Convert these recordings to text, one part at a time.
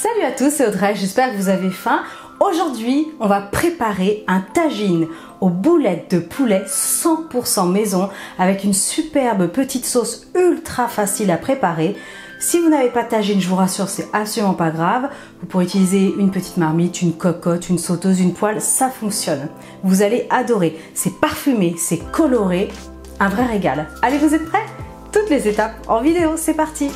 Salut à tous, c'est Audrey, j'espère que vous avez faim. Aujourd'hui, on va préparer un tagine aux boulettes de poulet 100% maison avec une superbe petite sauce ultra facile à préparer. Si vous n'avez pas de tagine, je vous rassure, c'est absolument pas grave. Vous pourrez utiliser une petite marmite, une cocotte, une sauteuse, une poêle, ça fonctionne. Vous allez adorer. C'est parfumé, c'est coloré, un vrai régal. Allez, vous êtes prêts? Toutes les étapes en vidéo, c'est parti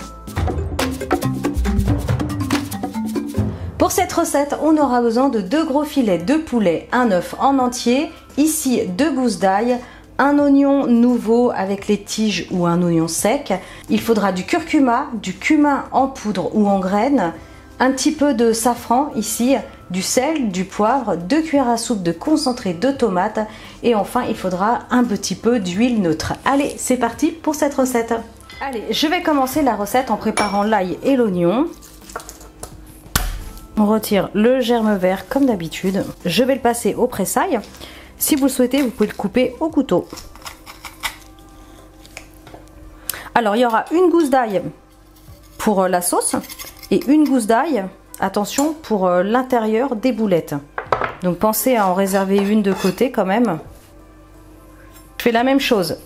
Pour cette recette, on aura besoin de deux gros filets de poulet, un œuf en entier, ici deux gousses d'ail, un oignon nouveau avec les tiges ou un oignon sec. Il faudra du curcuma, du cumin en poudre ou en graines, un petit peu de safran ici, du sel, du poivre, deux cuillères à soupe de concentré de tomate et enfin il faudra un petit peu d'huile neutre. Allez, c'est parti pour cette recette. Allez, je vais commencer la recette en préparant l'ail et l'oignon. On retire le germe vert comme d'habitude. Je vais le passer au pressail. Si vous le souhaitez, vous pouvez le couper au couteau. Alors, il y aura une gousse d'ail pour euh, la sauce et une gousse d'ail, attention, pour euh, l'intérieur des boulettes. Donc, pensez à en réserver une de côté quand même. Je fais la même chose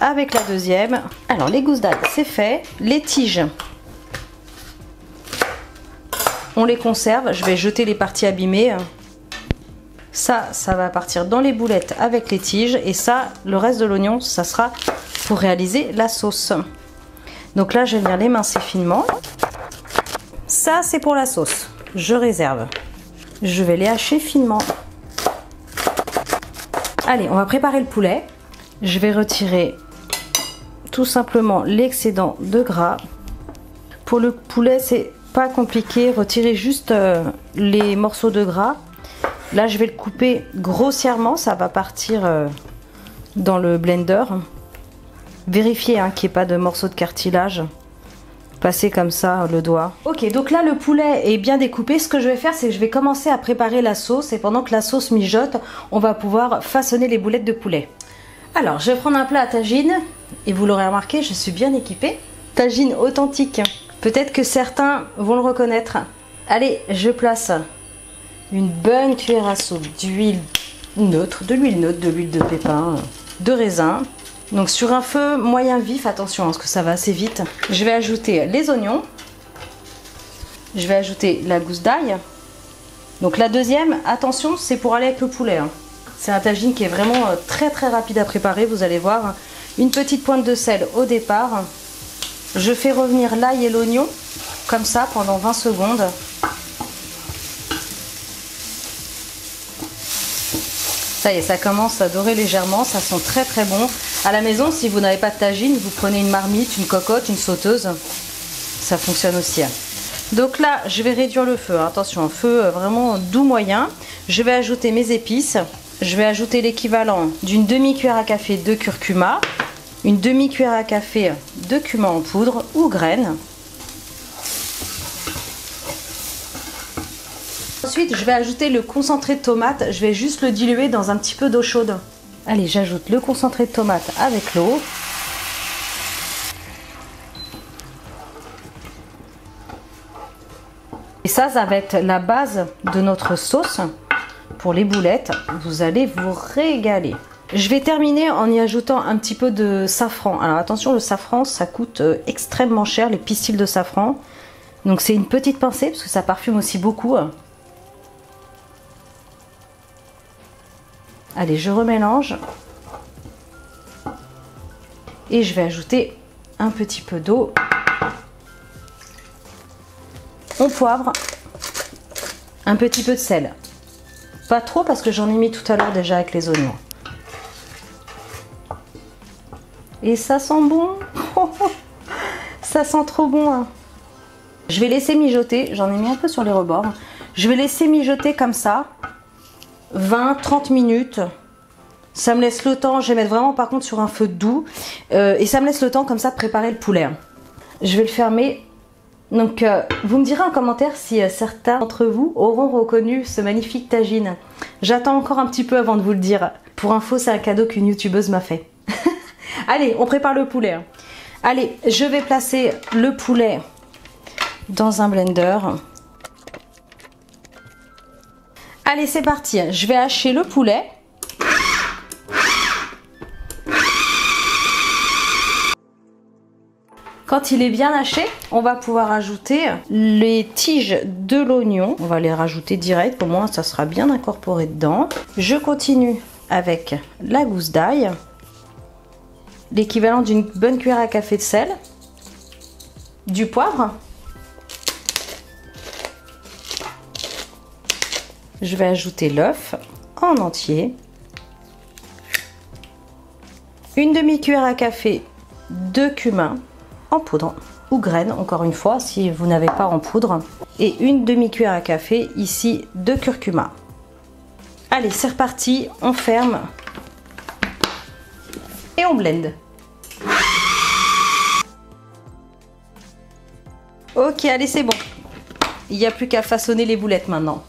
avec la deuxième. Alors, les gousses d'ail, c'est fait. Les tiges, on les conserve. Je vais jeter les parties abîmées. Ça, ça va partir dans les boulettes avec les tiges. Et ça, le reste de l'oignon, ça sera pour réaliser la sauce. Donc là, je vais venir l'émincer finement. Ça, c'est pour la sauce. Je réserve. Je vais les hacher finement. Allez, on va préparer le poulet. Je vais retirer tout simplement l'excédent de gras. Pour le poulet, c'est pas compliqué, retirez juste euh, les morceaux de gras. Là, je vais le couper grossièrement, ça va partir euh, dans le blender. Vérifiez hein, qu'il n'y ait pas de morceaux de cartilage. Passez comme ça le doigt. Ok, donc là le poulet est bien découpé. Ce que je vais faire, c'est que je vais commencer à préparer la sauce et pendant que la sauce mijote, on va pouvoir façonner les boulettes de poulet. Alors, je vais prendre un plat à tagine et vous l'aurez remarqué, je suis bien équipée. Tagine authentique. Peut-être que certains vont le reconnaître. Allez, je place une bonne cuillère à soupe d'huile neutre, de l'huile neutre, de l'huile de pépin, de raisin. Donc sur un feu moyen vif, attention parce que ça va assez vite. Je vais ajouter les oignons. Je vais ajouter la gousse d'ail. Donc la deuxième, attention, c'est pour aller avec le poulet. Hein. C'est un tagine qui est vraiment euh, très très rapide à préparer, vous allez voir. Une petite pointe de sel au départ. Je fais revenir l'ail et l'oignon comme ça pendant 20 secondes. Ça y est, ça commence à dorer légèrement, ça sent très très bon. À la maison, si vous n'avez pas de tagine, vous prenez une marmite, une cocotte, une sauteuse. Ça fonctionne aussi. Donc là, je vais réduire le feu. Attention, un feu euh, vraiment doux moyen. Je vais ajouter mes épices. Je vais ajouter l'équivalent d'une demi-cuillère à café de curcuma une demi-cuillère à café de cumin en poudre ou graines. Ensuite, je vais ajouter le concentré de tomate. Je vais juste le diluer dans un petit peu d'eau chaude. Allez, j'ajoute le concentré de tomate avec l'eau. Et ça, ça va être la base de notre sauce pour les boulettes. Vous allez vous régaler. Je vais terminer en y ajoutant un petit peu de safran. Alors attention, le safran, ça coûte euh, extrêmement cher, les pistils de safran. Donc c'est une petite pincée, parce que ça parfume aussi beaucoup. Allez, je remélange. Et je vais ajouter un petit peu d'eau. On poivre. Un petit peu de sel. Pas trop parce que j'en ai mis tout à l'heure déjà avec les oignons. Et ça sent bon. ça sent trop bon. Hein. Je vais laisser mijoter. J'en ai mis un peu sur les rebords. Je vais laisser mijoter comme ça. 20-30 minutes. Ça me laisse le temps. Je vais mettre vraiment par contre sur un feu doux. Euh, et ça me laisse le temps comme ça de préparer le poulet. Hein. Je vais le fermer. Donc euh, vous me direz en commentaire si euh, certains d'entre vous auront reconnu ce magnifique tagine. J'attends encore un petit peu avant de vous le dire. Pour info, c'est un cadeau qu'une youtubeuse m'a fait. Allez, on prépare le poulet. Hein. Allez, je vais placer le poulet dans un blender. Allez, c'est parti. Je vais hacher le poulet. Quand il est bien haché, on va pouvoir ajouter les tiges de l'oignon. On va les rajouter direct, au moins ça sera bien incorporé dedans. Je continue avec la gousse d'ail, l'équivalent d'une bonne cuillère à café de sel, du poivre, je vais ajouter l'œuf en entier, une demi-cuillère à café de cumin en poudre ou graines, encore une fois, si vous n'avez pas en poudre, et une demi-cuillère à café ici de curcuma. Allez, c'est reparti, on ferme et on blende. Ok, allez, c'est bon. Il n'y a plus qu'à façonner les boulettes maintenant.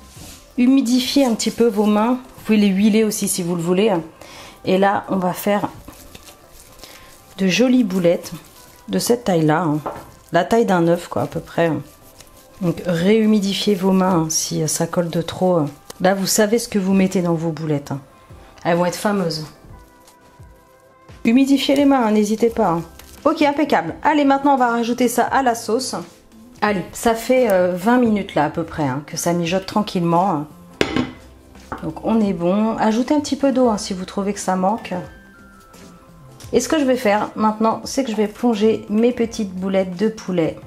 Humidifiez un petit peu vos mains. Vous pouvez les huiler aussi si vous le voulez. Et là, on va faire de jolies boulettes de cette taille-là. Hein. La taille d'un œuf, quoi, à peu près. Donc, réhumidifiez vos mains hein, si ça colle de trop. Là, vous savez ce que vous mettez dans vos boulettes. Hein. Elles vont être fameuses. Humidifiez les mains, n'hésitez pas. Ok, impeccable. Allez, maintenant, on va rajouter ça à la sauce. Allez, ça fait 20 euh, minutes là à peu près que ça mijote tranquillement. Donc on est bon. Ajoutez un petit peu d'eau si vous trouvez que ça manque. Et ce que je vais faire maintenant, c'est que je vais plonger mes petites boulettes de poulet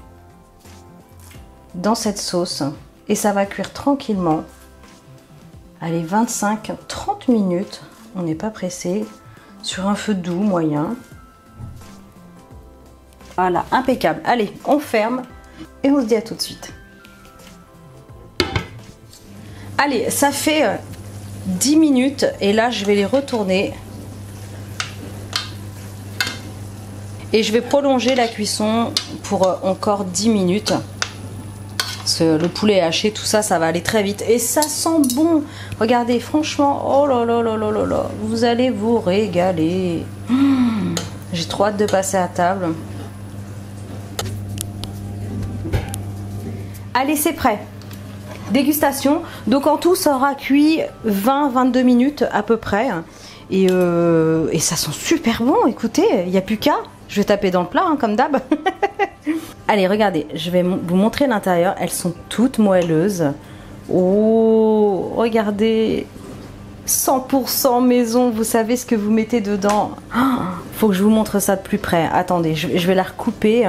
dans cette sauce. Et ça va cuire tranquillement. Allez, 25-30 minutes. On n'est pas pressé. Sur un feu doux, moyen. Voilà, impeccable. Allez, on ferme et on se dit à tout de suite. Allez, ça fait 10 euh, minutes et là je vais les retourner Et je vais prolonger la cuisson pour euh, encore 10 minutes. Le poulet haché, tout ça, ça va aller très vite. Et ça sent bon. Regardez, franchement, oh là là là là là là. Vous allez vous régaler. Mmh. J'ai trop hâte de passer à table. Allez, c'est prêt. Dégustation. Donc en tout, ça aura cuit 20-22 minutes à peu près. Et, euh, et, ça sent super bon, écoutez, il n'y a plus qu'à. Je vais taper dans le plat, hein, comme d'hab. Allez, regardez, je vais vous montrer l'intérieur. Elles sont toutes moelleuses. Oh, regardez. 100% maison, vous savez ce que vous mettez dedans. Oh, faut que je vous montre ça de plus près. Attendez, je, vais la recouper.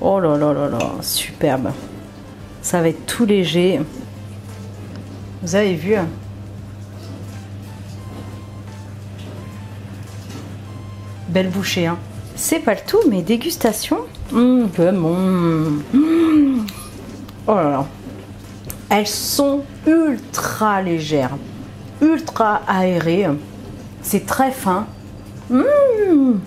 Oh là là là là, superbe. Ça va être tout léger. Vous avez vu Belle bouchée, hein. C'est pas le tout, mais dégustation. Bon. Mmh. Oh. Elles sont ultra légères, ultra aérées. C'est très fin. Mmh.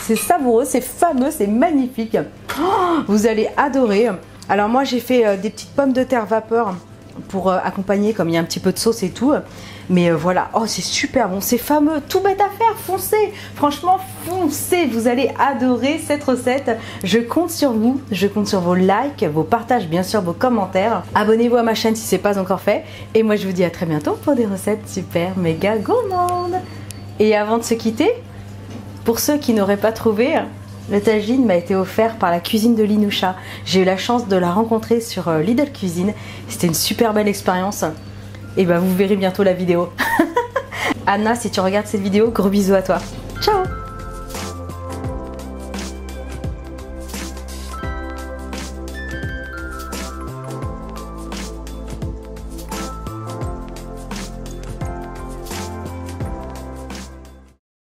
C'est savoureux, c'est fameux, c'est magnifique. Oh, vous allez adorer. Alors moi j'ai fait euh, des petites pommes de terre vapeur pour euh, accompagner comme il y a un petit peu de sauce et tout. Mais euh, voilà, oh c'est super bon, c'est fameux, tout bête à faire, foncez Franchement, foncez, vous allez adorer cette recette. Je compte sur vous, je compte sur vos likes, vos partages, bien sûr, vos commentaires. Abonnez-vous à ma chaîne si c'est pas encore fait. Et moi je vous dis à très bientôt pour des recettes super méga gourmandes. Et avant de se quitter, pour ceux qui n'auraient pas trouvé, le tagine m'a été offert par la cuisine de Linoucha. J'ai eu la chance de la rencontrer sur euh, Lidl Cuisine. C'était une super belle expérience. Et bah vous verrez bientôt la vidéo. Anna, si tu regardes cette vidéo, gros bisous à toi.